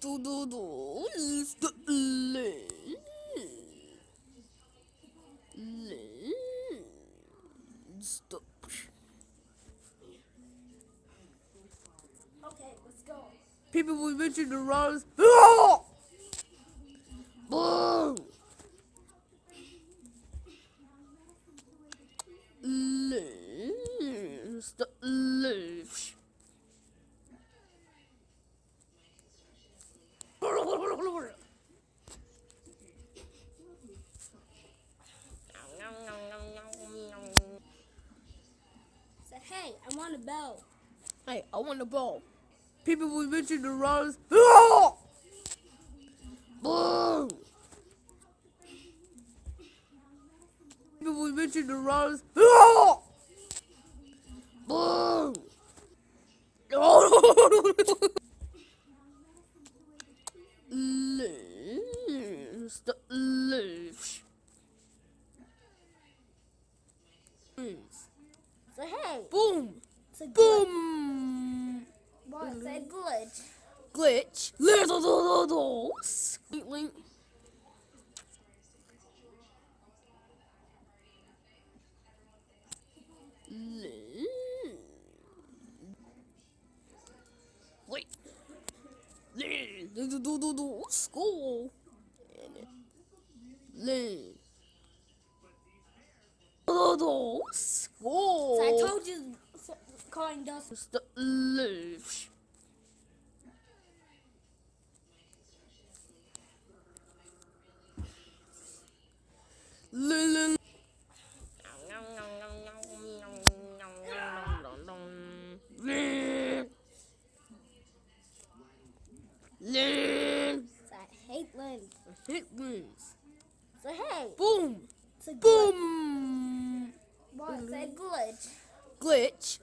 Do do Stop. Okay, let's go. People will mention the wrongs. Boom! Stop. Said, hey, I want a bell. Hey, I want a ball. People will mention the wrongs. Boom. People will mention the wrongs. Boom. Boom. What? Well, say glitch. Glitch. Little dolls. Link, link. Wait. Little do. School. Little dolls kind of Mr. Loosh. I Boom. Boom. What's a glitch? Glitch.